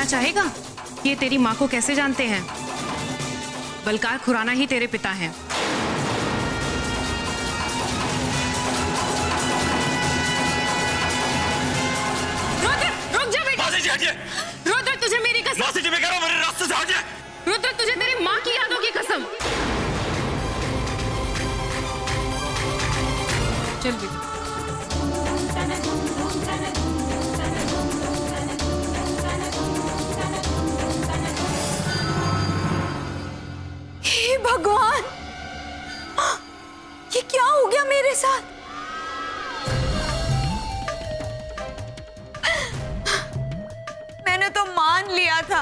जानना चाहेगा? ये तेरी माँ को कैसे जानते हैं? बलकार खुराना ही तेरे पिता हैं। रुद्र रुक जा बेटा! मासी जी हटिए! रुद्र तुझे मेरी कसम! मासी जी मैं कह रहा हूँ मेरे रास्ते से रुद्र तुझे तेरी माँ की यादों की कसम! चल बेटा। भगवान। ये क्या हो गया मेरे साथ? मैंने तो मान लिया था।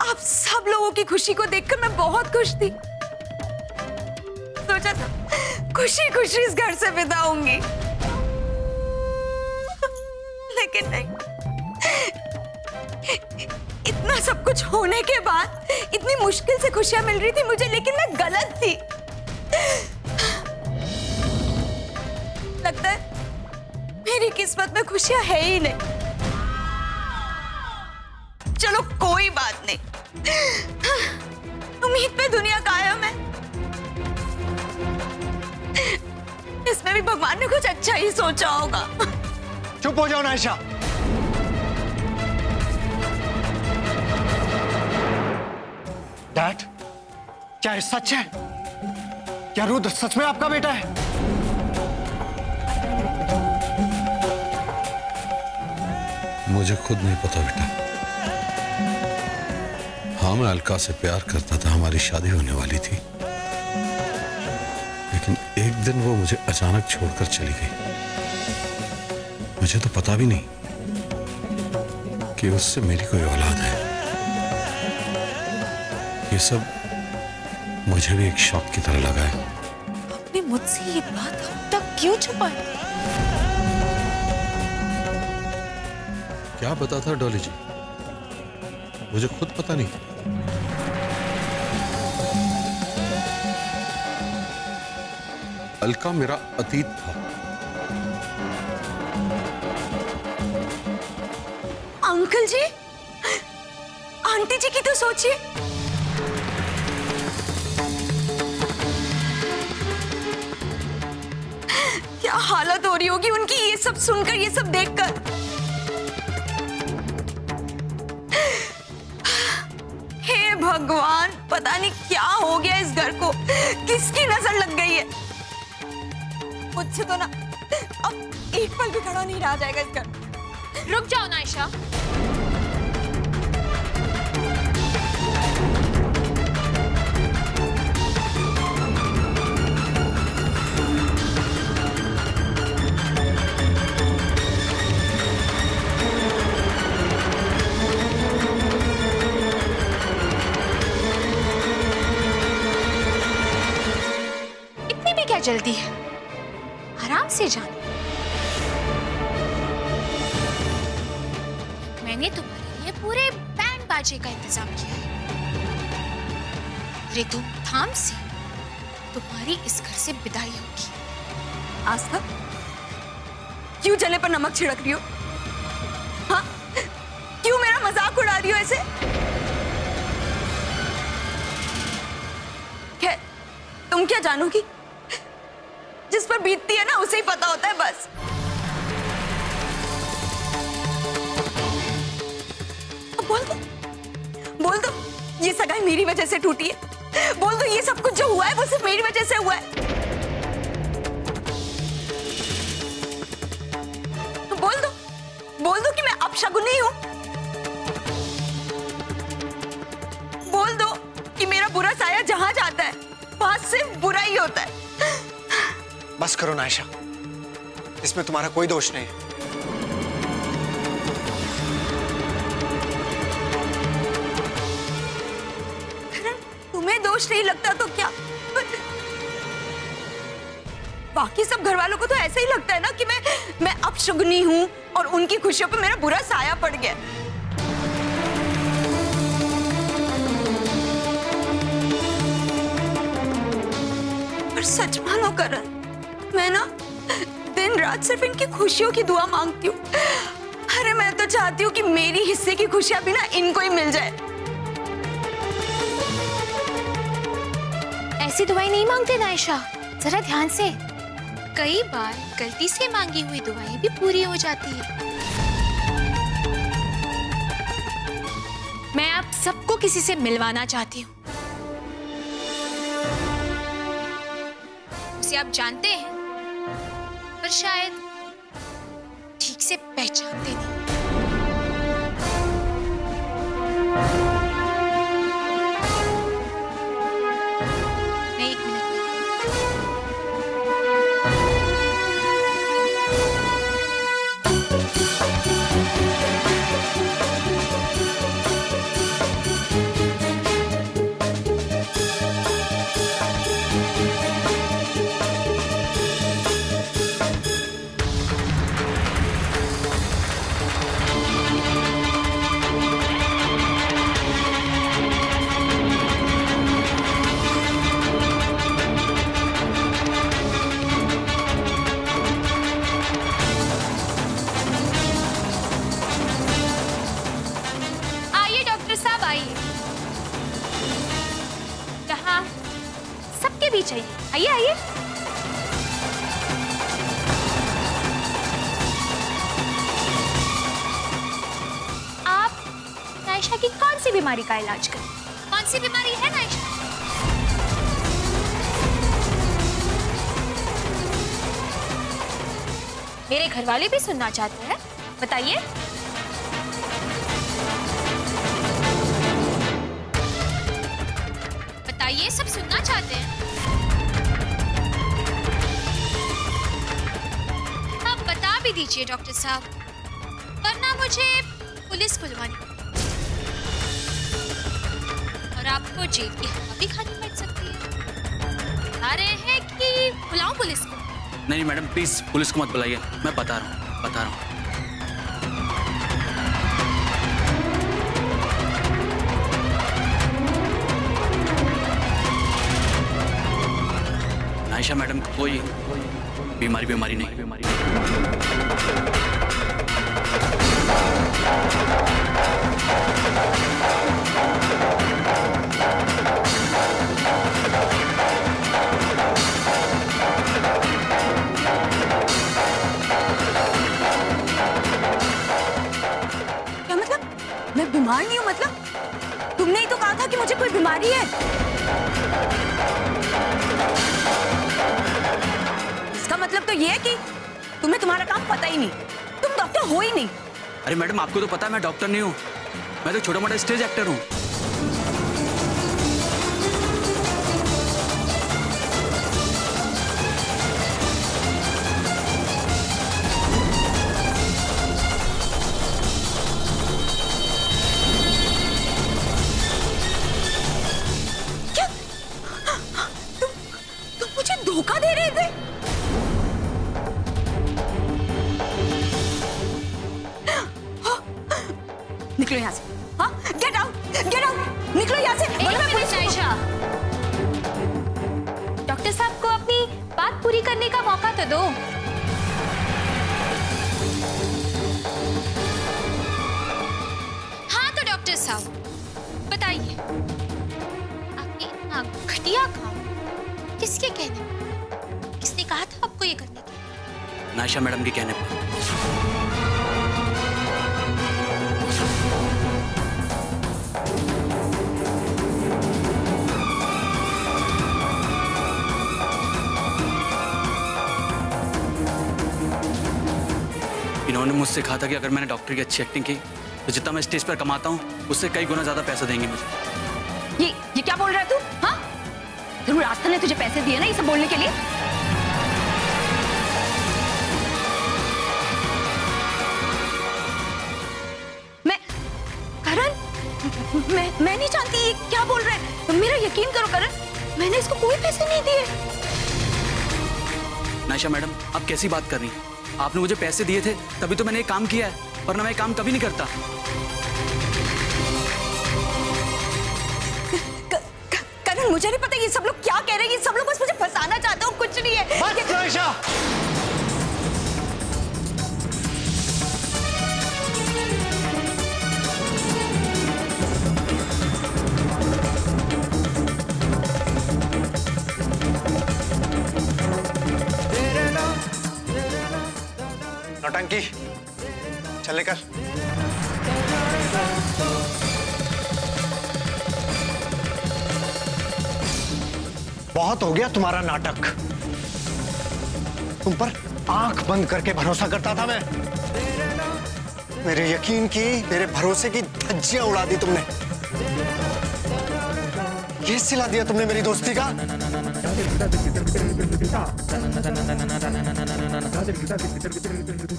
आप सब लोगों की खुशी को देखकर मैं बहुत खुश थी। सोचा था खुशी खुशी इस घर से विदा होंगी। लेकिन नहीं। इतना सब कुछ होने के बाद इतनी मुश्किल से खुशियाँ मिल रही थी मुझे, लेकिन मैं गलत थी। लगता है मेरी किस्मत में खुशियाँ है ही नहीं। चलो, कोई बात नहीं। उम्मीद पे दुनिया कायम है इसमें भी भगवान ने कुछ अच्छा ही सोचा होगा। चुप हो जाओ नायशा डैड, क्या ये सच है? क्या रुद्र सच में आपका बेटा है? मुझे खुद नहीं पता बेटा। हाँ मैं अलका से प्यार करता था, हमारी शादी होने वाली थी। लेकिन एक दिन वो मुझे अचानक छोड़कर चली गई। मुझे तो पता भी नहीं कि उससे मेरी कोई औलाद है। ये सब मुझे भी एक शौक की तरह लगा है। आपने मुझसे ये बात अब तक क्यों छुपाई? क्या पता था डॉली जी? मुझे खुद पता नहीं। अलका मेरा अतीत था। अंकल जी? आंटी जी की तो सोचिए। रही होगी, उनकी ये सब सुनकर, ये सब देखकर। हे भगवान, पता नहीं क्या हो गया इस घर को। किसकी नज़र लग गई है? मुझसे तो ना, अब एक पल भी खड़ा नहीं रहा जाएगा इस घर। रुक जाओ नायशा जल्दी है। आराम से जाना। मैंने तुम्हारे लिए पूरे बैंड बाजे का इंतज़ाम किया है। पूरे थाम से तुम्हारी इस घर से विदाई होगी। आस्था, क्यों जले पर नमक छिड़क रही हो? हाँ क्यों मेरा मज़ाक उड़ा रही हो ऐसे? तुम क्या जानोगी? पर बीतती है ना, उसे ही पता होता है, बस। बोल दो। बोल दो, ये सगाई मेरी वजह से टूटी है। बोल दो, ये सब कुछ जो हुआ है, वो सिर्फ़ मेरी वजह से हुआ है। बोल दो बोल दो कि मैं अपशगुनी हूँ। बस करो नायशा इसमें तुम्हारा कोई दोष नहीं। है तुम्हें दोष नहीं लगता तो क्या? बाकी सब घर वालों को तो ऐसे ही लगता है ना कि मैं मैं अब अपशगुनी हूँ और उनकी खुशियों पे मेरा बुरा साया पड़ गया। पर सच मानो करण मैं ना दिन रात सिर्फ़ इनकी खुशियों की दुआ मांगती हूँ। अरे मैं तो चाहती हूँ कि मेरी हिस्से की खुशियाँ भी ना इनको ही मिल जाए। ऐसी दवाई नहीं मांगते ना आयशा जरा ध्यान से। कई बार गलती से मांगी हुई दुआएँ भी पूरी हो जाती है। मैं आप सबको किसी से मिलवाना चाहती हूँ। उसे आप जानते हैं? पर शायद ठीक से पहचानते नहीं। मेरे घर वाले भी सुनना चाहते हैं। बताइए। बताइए, सब सुनना चाहते हैं। आप बता भी दीजिए, डॉक्टर साहब। वरना मुझे पुलिस बुलवानी और आपको जेल की हवा भी खानी पड़ सकती है। बता रहे हैं कि बुलाऊं पुलिस को। नहीं मैडम प्लीज़ पुलिस को मत बुलाइए। मैं बता रहा हूँ, बता रहा हूँ। आयशा मैडम, कोई बीमारी बीमारी नहीं। बीमारी क्या बीमार नहीं हूँ मतलब? तुमने ही तो कहा था कि मुझे कोई बीमारी है। इसका मतलब तो ये है कि तुम्हें तुम्हारा काम पता ही नहीं। तुम डॉक्टर हो ही नहीं। अरे मैडम, आपको तो पता है मैं डॉक्टर नहीं हूँ। मैं तो छोटा मोटा स्टेज एक्टर हूँ। नायशा मैडम के कहने पर। इन्होंने मुझसे कहा था कि अगर मैंने डॉक्टर की अच्छी एक्टिंग की तो जितना मैं स्टेज पर कमाता हूँ, उससे कई गुना ज़्यादा पैसा देंगे मुझे। ये ये क्या बोल रहा है तू? हाँ? ज़रूर आस्था ने तुझे पैसे दिए ना ये सब बोलने के लिए। यकीन करो करण मैंने इसको कोई पैसे नहीं दिए। नायशा मैडम आप कैसी बात कर रही हैं? आपने मुझे पैसे दिए थे तभी तो मैंने एक काम किया है वरना मैं काम कभी नहीं करता। करण मुझे नहीं पता ये सब लोग क्या कह रहे हैं ये सब लोग बस मुझे फंसाना चाहते हो कुछ नहीं है। बस आयशा नौटंकी चल निकल। बहुत हो गया तुम्हारा नाटक। तुम पर आँख बंद करके भरोसा करता था मैं। मेरे यकीन की, मेरे भरोसे की धज्जियाँ उड़ा दी तुमने। ये सिला दिया तुमने मेरी दोस्ती का?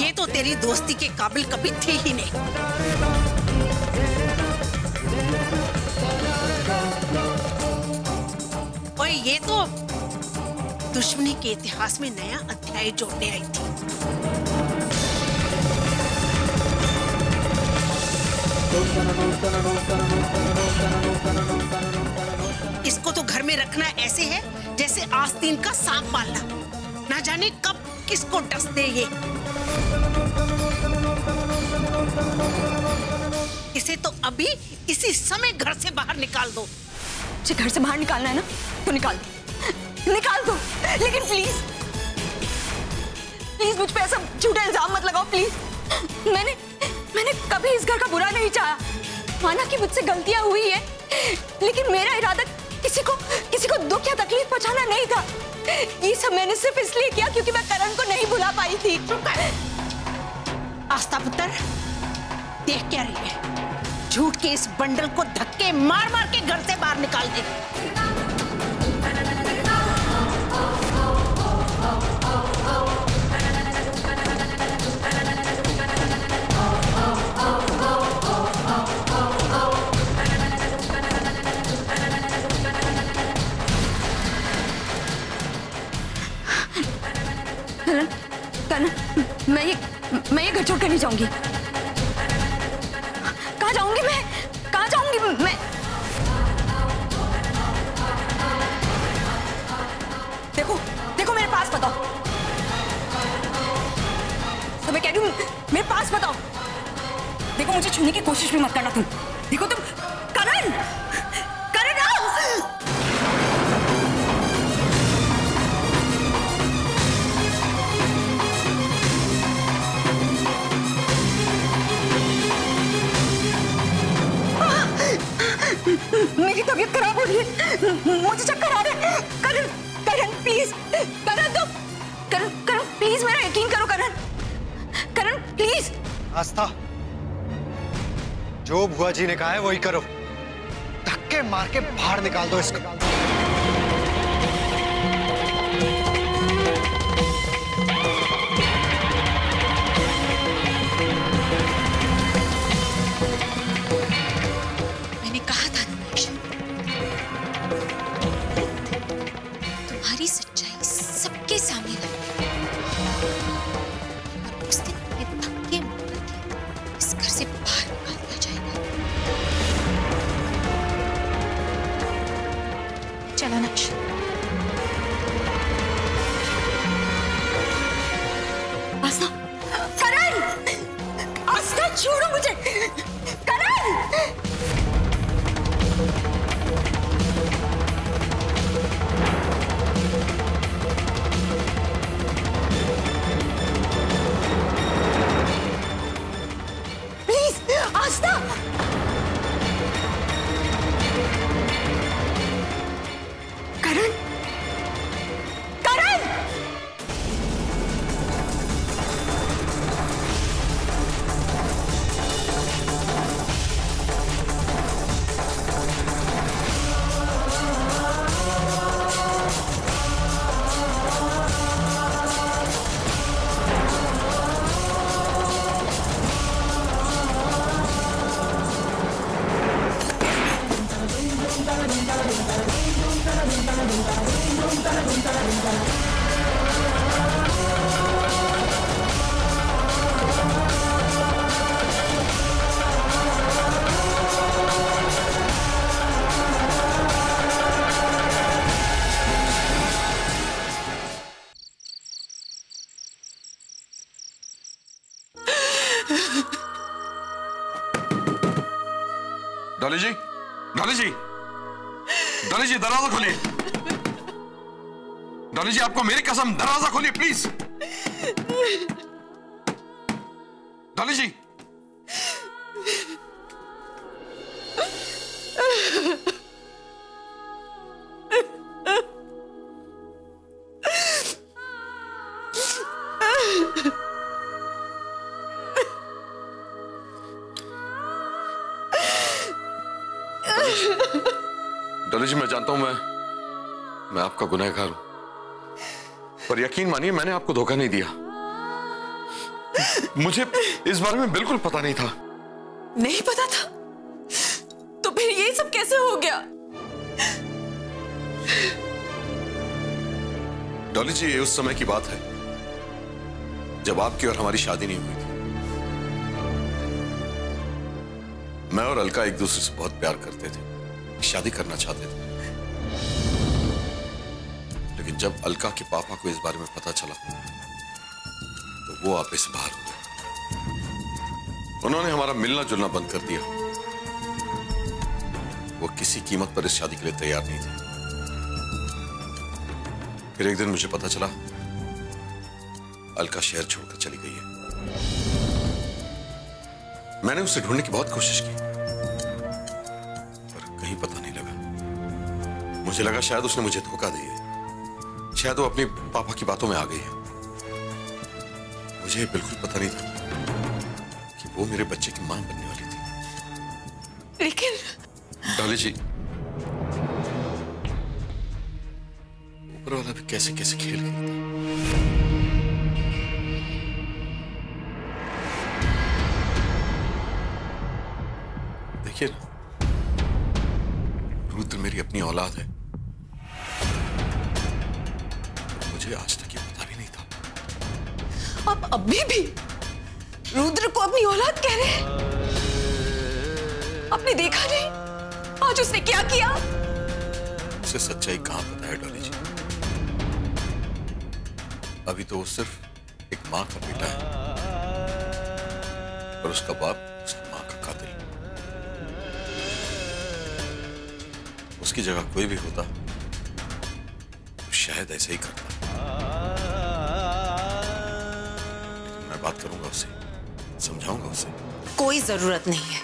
ये तो तेरी दोस्ती के काबिल कभी थे ही नहीं। और ये तो दुश्मनी के इतिहास में नया अध्याय जोड़ने आई थी। इसको तो घर में रखना ऐसे है जैसे आस्तीन का सांप पालना। ना जाने कब किसको डस दे ये। इसे तो अभी इसी समय घर से बाहर निकाल दो। मुझे घर से बाहर निकालना है ना? तो निकाल दो। निकाल दो। लेकिन प्लीज़ प्लीज़ मुझ पे ऐसा झूठा इल्ज़ाम मत लगाओ प्लीज़ मैंने मैंने कभी इस घर का बुरा नहीं चाहा। माना कि मुझसे गलतियाँ हुई है, लेकिन मेरा इरादा किसी को किसी को दुख या तकलीफ़ पहुंचाना नहीं था। ये सब मैंने सिर्फ़ इसलिए किया क्योंकि मैं करण को नहीं भुला पाई थी। आस्था पुत्र देख क्या रही है। झूठ के इस बंडल को धक्के मार मार के घर से बाहर निकाल दे। छोड़ रही है मुझे चक्कर आ रहे करण करण प्लीज़ करण तो करण करण प्लीज़ मेरा यकीन करो, करण। करण प्लीज़ आस्था, जो बुआ जी ने कहा है, वही करो। धक्के मार के बाहर निकाल दो इसको। डॉली जी डॉली जी डॉली जी दरवाज़ा खोलिए डॉली जी आपको मेरी कसम दरवाज़ा खोलिए प्लीज़ डॉली जी गुनहगार हूँ पर यकीन मानिए मैंने आपको धोखा नहीं दिया। मुझे इस बारे में बिल्कुल पता नहीं था। नहीं पता था? तो फिर ये सब कैसे हो गया? डॉली जी ये उस समय की बात है जब आपकी और हमारी शादी नहीं हुई थी। मैं और अलका एक दूसरे से बहुत प्यार करते थे शादी करना चाहते थे। जब अलका के पापा को इस बारे में पता चला तो वो आपे से बाहर उन्होंने हमारा मिलना जुलना बंद कर दिया। वो किसी कीमत पर इस शादी के लिए तैयार नहीं थे। फिर एक दिन मुझे पता चला, अलका शहर छोड़कर चली गई है। मैंने उसे ढूँढने की बहुत कोशिश की, पर कहीं पता नहीं लगा। मुझे लगा शायद उसने मुझे धोखा दिया शायद वो अपने पापा की बातों में आ गई है। मुझे बिल्कुल पता नहीं था कि वो मेरे बच्चे की माँ बनने वाली थी। लेकिन डाली जी ऊपर वाला भी कैसे कैसे खेल खेलता देखिए ना रुद्र मेरी अपनी औलाद है। मुझे आज तक ये पता भी नहीं था। आप अभी भी रुद्र को अपनी औलाद कह रहे हैं? आपने देखा नहीं? आज उसने क्या किया? उसे सच्चाई कहाँ पता है डॉली जी? अभी तो वो सिर्फ़ एक माँ का बेटा है। और उसका बाप उसकी माँ का कातिल। उसकी जगह कोई भी होता तो शायद ऐसे ही करता। मैं बात करूँगा उसे। समझाऊँगा उसे। कोई ज़रूरत नहीं है।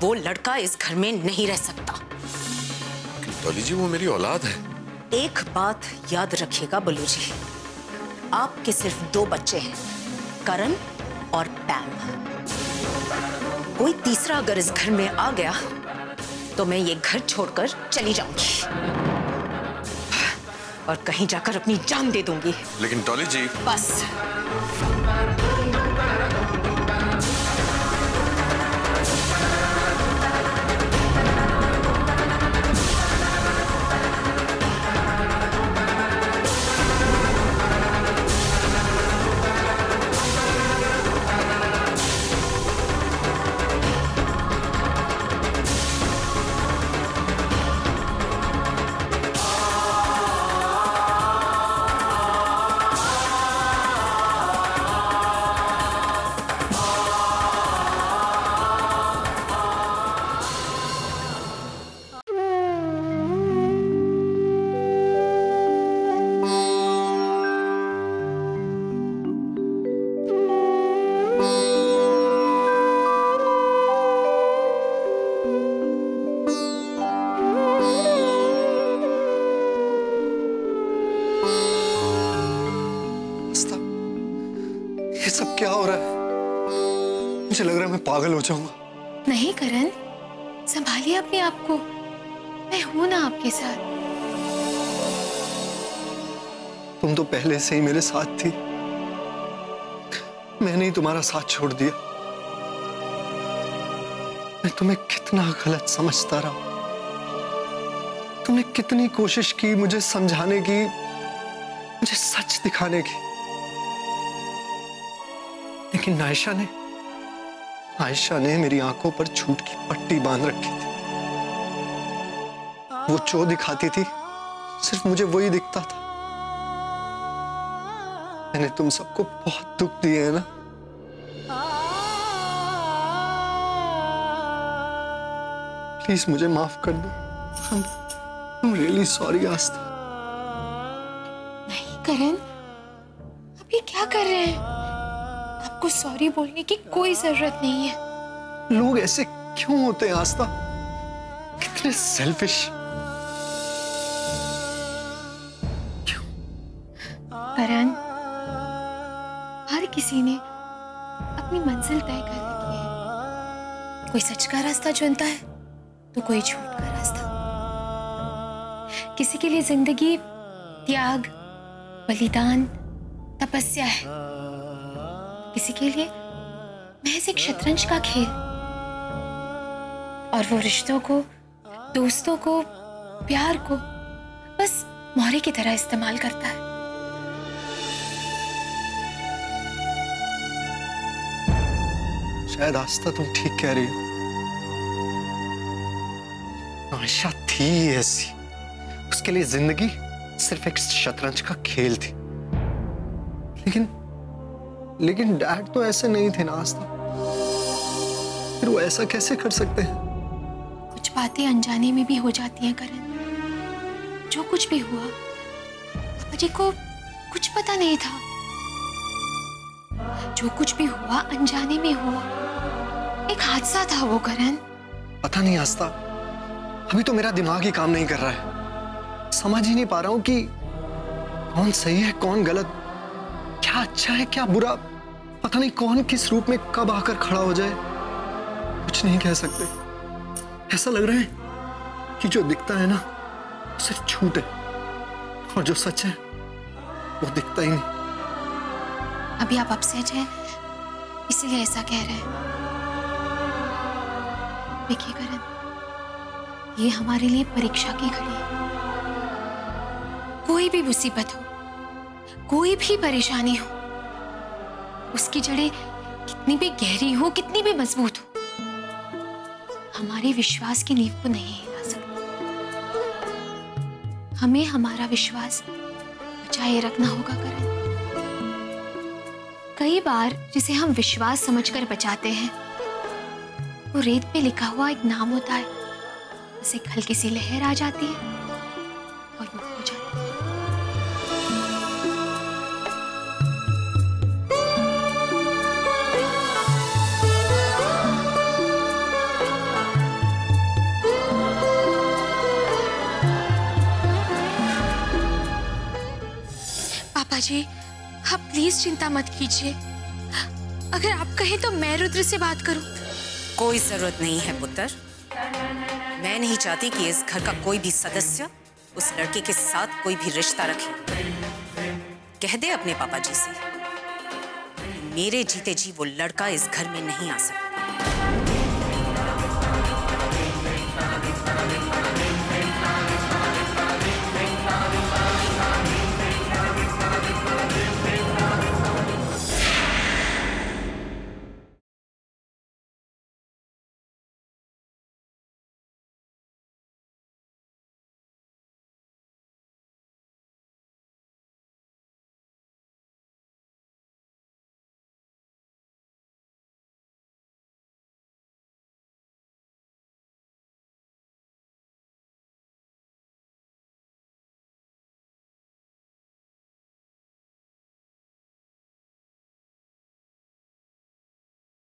वो लड़का इस घर में नहीं रह सकता। डॉली जी वो मेरी औलाद है। एक बात याद रखिएगा बलू जी आपके सिर्फ़ दो बच्चे हैं करण और पैम। कोई तीसरा अगर इस घर में आ गया तो मैं ये घर छोड़कर चली जाऊँगी। और कहीं जाकर अपनी जान दे दूँगी। लेकिन डॉली जी बस। पागल हो जाऊँगा। नहीं करण संभालिए अपने आप को। मैं हूँ ना आपके साथ। तुम तो पहले से ही मेरे साथ थी। मैंने ही तुम्हारा साथ छोड़ दिया। मैं तुम्हें कितना गलत समझता रहा। तुमने कितनी कोशिश की मुझे समझाने की मुझे सच दिखाने की। लेकिन नायशा ने आयशा ने मेरी आँखों पर झूठ की पट्टी बाँध रखी थी। वो जो दिखाती थी, सिर्फ़ मुझे वही दिखता था। मैंने तुम सबको बहुत दुख दिए है ना? प्लीज़ मुझे माफ़ कर दो। I'm really sorry, Aastha. Sorry बोलने की कोई ज़रूरत नहीं है। लोग ऐसे क्यों होते हैं आस्था? कितने सेल्फिश करण हर किसी ने अपनी मंजिल तय कर रखी है। कोई सच का रास्ता चुनता है तो कोई झूठ का रास्ता। किसी के लिए ज़िंदगी त्याग बलिदान तपस्या है। किसी के लिए? महज एक शतरंज का खेल। और वो रिश्तों को, दोस्तों को, प्यार को, बस मोहरे की तरह इस्तेमाल करता है। शायद आस्था तुम ठीक कह रही हो। आशा थी ऐसी। उसके लिए ज़िंदगी सिर्फ़ एक शतरंज का खेल थी। लेकिन लेकिन डैड तो ऐसे नहीं थे ना आस्था फिर वो ऐसा कैसे कर सकते हैं? कुछ बातें अनजाने में भी हो जाती हैं करण। जो कुछ भी हुआ पापा जी को कुछ पता नहीं था। जो कुछ भी हुआ अनजाने में हुआ एक हादसा था वो करण। पता नहीं आस्था अभी तो मेरा दिमाग ही काम नहीं कर रहा है। समझ ही नहीं पा रहा हूँ कि कौन सही है कौन गलत। क्या अच्छा है, क्या बुरा? पता नहीं कौन किस रूप में कब आकर खड़ा हो जाए। कुछ नहीं कह सकते। ऐसा लग रहा है कि जो दिखता है ना सिर्फ़ झूठ है। और जो सच है, वो दिखता ही नहीं। अभी आप अपसेट हैं, इसीलिए ऐसा कह रहे हैं। देखिए करण, ये हमारे लिए परीक्षा की घड़ी है। कोई भी मुसीबत हो कोई भी परेशानी हो, उसकी जड़ें कितनी भी गहरी हो, कितनी भी मज़बूत हो, हमारे विश्वास की नींव को नहीं हिला सकती। हमें हमारा विश्वास बचाए रखना होगा, करण। कई बार जिसे हम विश्वास समझकर बचाते हैं, वो रेत पे लिखा हुआ एक नाम होता है, उसे हल्की सी लहर आ जाती है। पापा जी आप प्लीज़ चिंता मत कीजिए। अगर आप कहें तो मैं रुद्र से बात करूँ। कोई ज़रूरत नहीं है, पुत्र। मैं नहीं चाहती कि इस घर का कोई भी सदस्य उस लड़के के साथ कोई भी रिश्ता रखे। कह दे अपने पापा जी से, मेरे जीते जी वो लड़का इस घर में नहीं आ सकता।